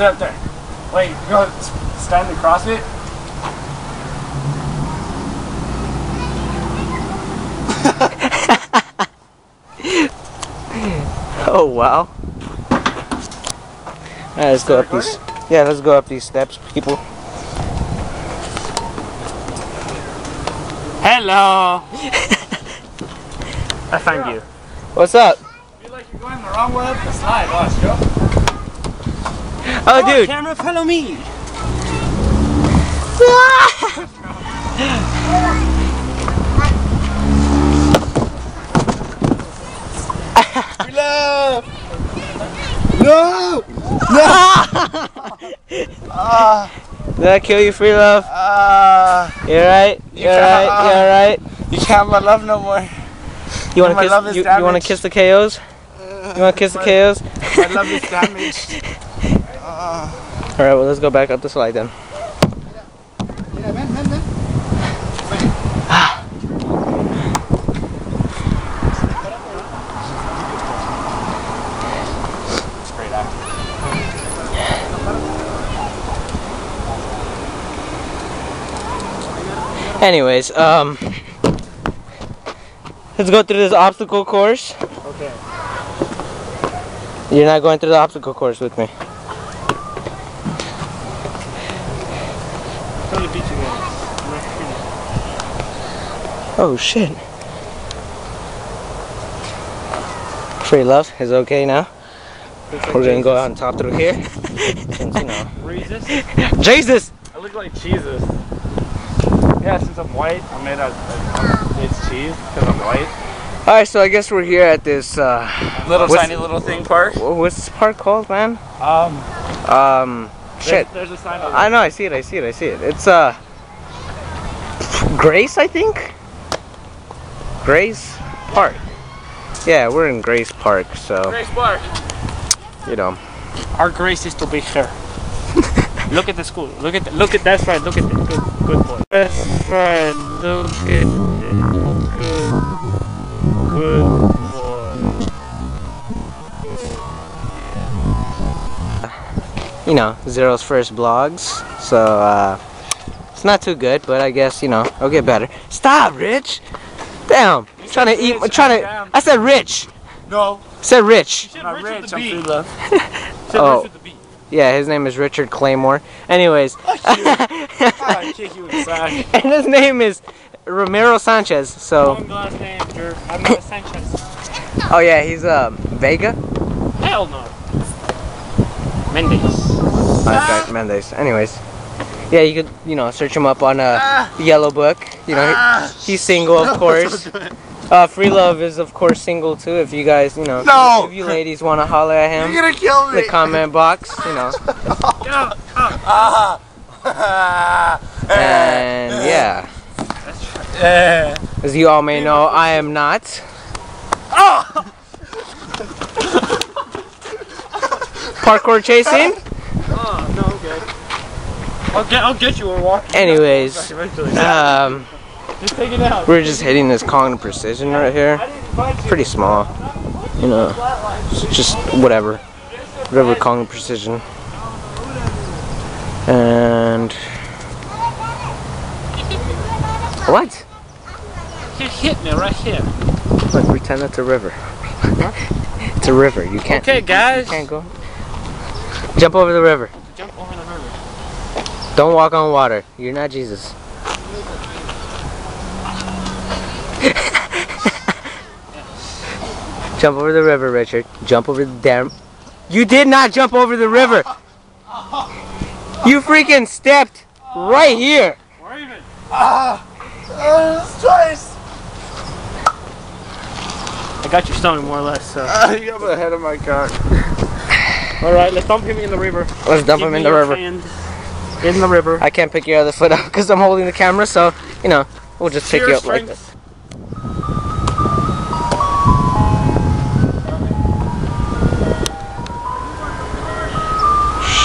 stay up there. Wait, you go stand across it. Oh wow. Alright, let's go up these. Yeah, let's go up these steps, people. Hello. I found you. What's up? feel like you're going the wrong way up the slide. Oh, Watch, go. Oh, dude. Camera, follow me. love. No. Did I kill you, free love? Ah, you're right. You alright? You alright? you can't my love no more. You wanna my kiss? love is You, you wanna kiss the KOs? You wanna kiss the my- KOs? My love is damaged. Alright, well let's go back up the slide then. Anyways, um, let's go through this obstacle course. Okay. You're not going through the obstacle course with me. Oh shit. Free love is okay now. We're gonna go out and top through here. Since, you know. Jesus. Jesus! I look like Jesus. Yeah, since I'm white, I'm made out. It's cheese because I'm white. Alright, so I guess we're here at this, uh, Little tiny little thing park. what's this park called, man? Um, Um, shit. There's, there's a sign over I know, I see it, I see it, I see it. It's, uh, Grace, I think? Grace Park. Yeah, we're in Grace Park, so, Grace Park. you know. Our grace is to be here. look at the school. Look at the, look at that's right. Look at the good good boy. That's right. Look at the good good you know, Zero's first blogs. So, uh, it's not too good, but I guess, you know, it'll get better. Stop, Rich! Damn! trying to eat, Rich, trying to. I said Rich! No, I said Rich! Should I'm Rich rich. with I'm the love. Oh. Rich with the B. Yeah, his name is Richard Claymore. Anyways, I kick you in the side. and his name is Romero Sanchez. So, name, sir. I'm not a Sanchez. oh yeah, he's, um, Vega? Hell no. Mendes. Mendes. Anyways. Yeah, you could, you know, search him up on, uh, Yellow Book. You know, he, he's single, of course. Uh, Free Love is, of course, single too. If you guys, you know, No! if you ladies want to holler at him, you're gonna kill in me. the comment box, you know. Ah. And yeah, as you all may know, I am not. Parkour chasing. I'll get I'll get you. We're walking. Anyways, um, Just take it out. we're just hitting this Kong Precision right here. I didn't invite you. Pretty small, you know. Just whatever, whatever Kong Precision. And what? You hit me right here. Look, pretend it's a river. it's a river. You can't. Okay, guys. You can't go. Jump over the river. Jump over the river. Don't walk on water. You're not Jesus. jump over the river, Richard. Jump over the dam. You did not jump over the river. You freaking stepped right here. Where even? Ah. Uh, twice. I got your stomach more or less. So. Ah, you got the head of my cock. All right, let's dump him in the river. Let's dump Give him in the your river. In the river. I can't pick your other foot up because I'm holding the camera, so you know we'll just pick Sheer you up like this.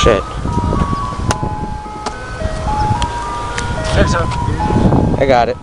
Shit. There's a I got it.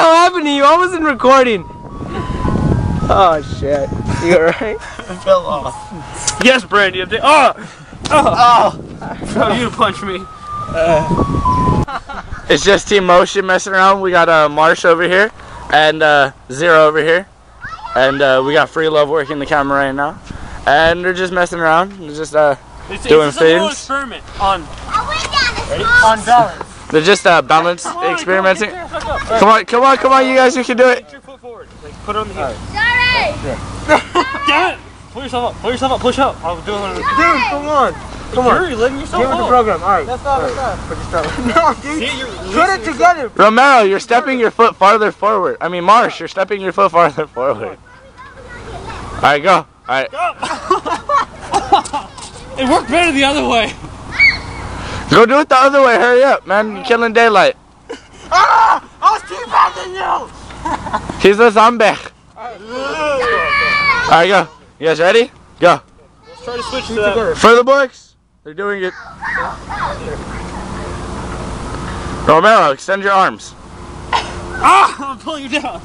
Hell happened to you? I wasn't recording. Oh shit. You alright? It fell off. Yes, Brandy. I'm oh! Oh! Oh, you punch me. It's just Team Motion messing around. We got uh, Marsh over here and uh, Zero over here. And uh, we got Free Love working the camera right now. And they're just messing around. They're just uh, It's, Doing it's just a little things. experiment on I went down the on balance. They're just uh, balance Come on, experimenting. Come on, get your fuck up. Come on, come on, come on, you guys, you can do it. Get your foot forward. Like, put it on the heel. Sorry. Damn it! Pull yourself up. Pull yourself up. Push up. I'll do it. Dude, come on. Come on. You're letting yourself Give it the program. Alright. Let's go, let's. Put your stuff. No, dude. See, you're Put it together. Romero, you're stepping your foot farther forward. I mean, Marsh, you're stepping your foot farther forward. All right, go. All right. Go! It worked better the other way. Go do it the other way. Hurry up, man. You're killing daylight. Ah! I was teabagging you. He's a zombie. All right, go. You guys ready? Go. Let's try to switch to that. For the books. They're doing it. Romero, extend your arms. Ah! I'm pulling you down.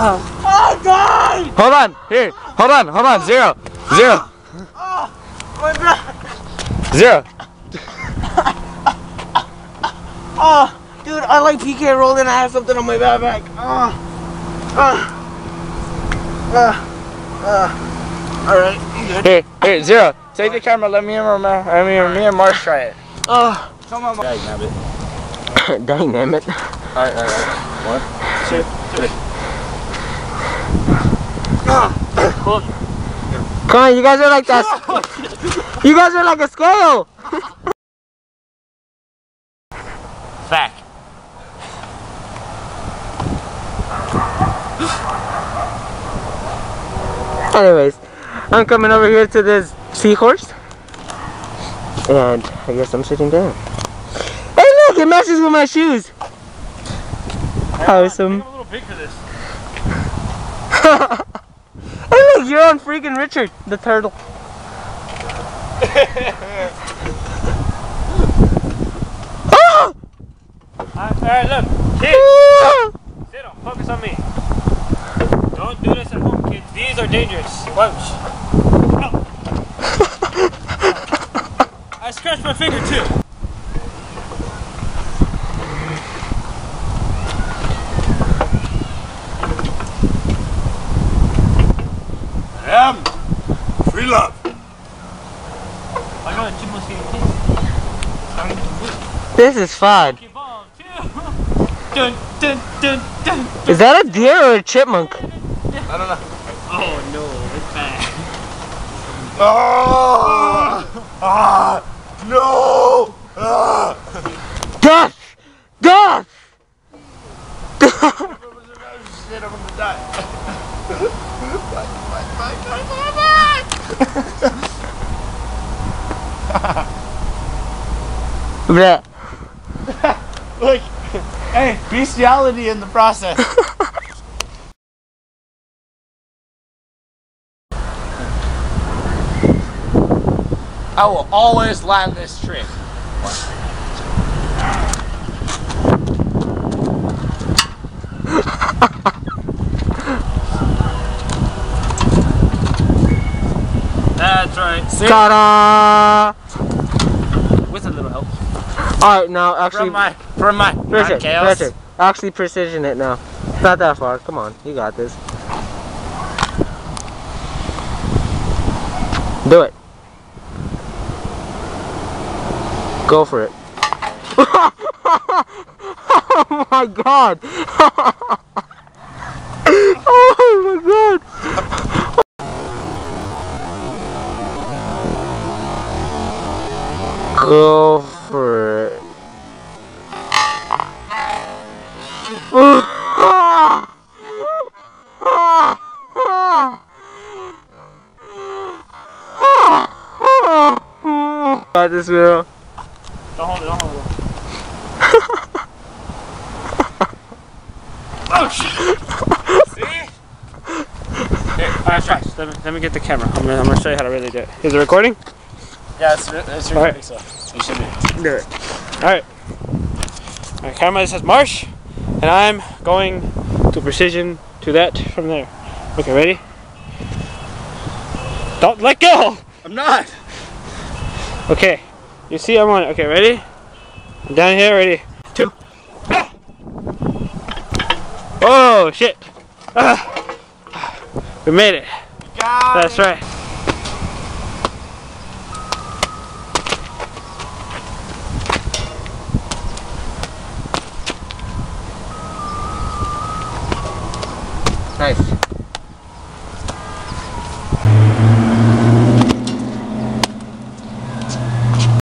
Oh, oh, God. Hold on. Here. Hold on. Hold on. Zero. Zero. Oh, My back. Zero. Oh, dude, I like PK rolling. I have something on my back. back. Oh. Uh. Uh. Uh. All right. Here. Here. Zero. Take the camera. Let me and Romero. I mean, me and Marsh try it. Oh. Come on, Marsh. Dynamic. All right. All right. One, two, three. Come on, you guys are like that. you guys are like a scale. Back. Anyways, I'm coming over here to this seahorse. And I guess I'm sitting down. Hey look, it matches with my shoes. Awesome. I'm a little big for this. Hey look, you're on freaking Richard, the turtle. Alright, alright, look. Kids, sit down. Focus on me. Don't do this at home, kids. These are dangerous. Watch. I scratched my finger too. M. Free love. I know it's almost getting This is fun. Kicked. Dun dun dun dun. Is that a deer or a chipmunk? I don't know. Oh no, it's bad. Oh! Ah! No! Ah! Duff! Duff! Shit, I'm gonna die. Look, hey, bestiality in the process. I will always land this trick. That's right. Ta-da! With a little help. Alright, now actually, From my, Richard, chaos. Richard, actually precision it now. Not that far. Come on, you got this. Do it. Go for it. oh my god! oh my god! Go for it. Got this girl. Don't hold it, don't hold it. oh shit! See? Here, alright, try. Let me, let me get the camera. I'm gonna, I'm gonna show you how to really do it. Is it recording? Yeah, it's, it's All right. so. You should be. Do it. Alright. Alright, camera, says Marsh. and I'm going to precision to that from there. Okay, ready? Don't let go! I'm not. Okay, you see I'm on it. Okay, ready? I'm down here, ready? Two. Ah! Oh, shit. Ah. We made it. That's right. Nice.